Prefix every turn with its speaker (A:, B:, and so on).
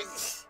A: Yes.